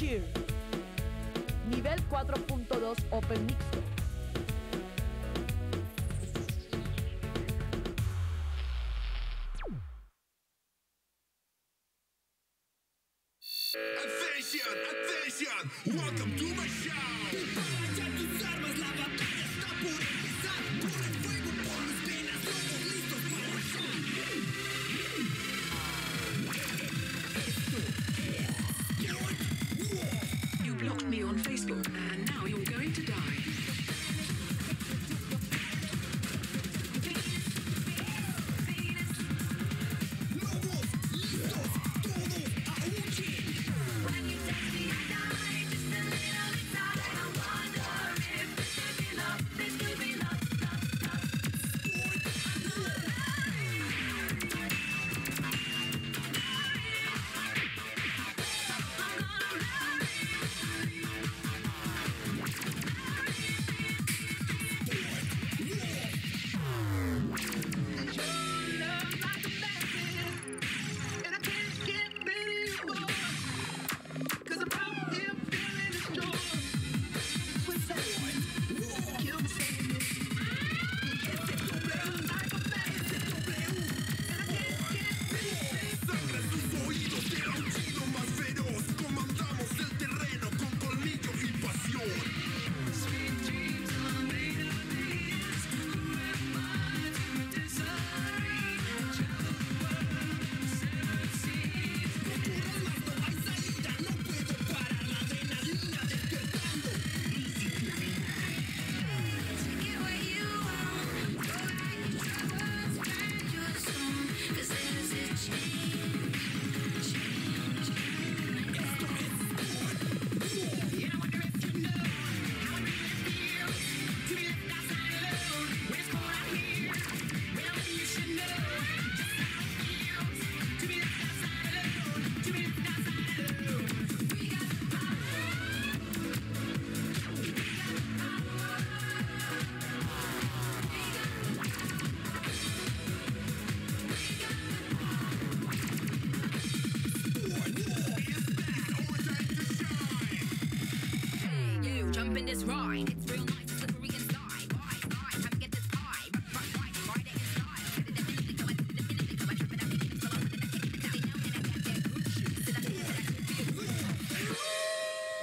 Cheer. Nivel 4.2 Open Mixto. Atención, welcome to my show. on Facebook. fire.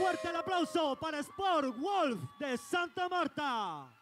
Fuerte el aplauso para Sport Wolf de Santa Marta.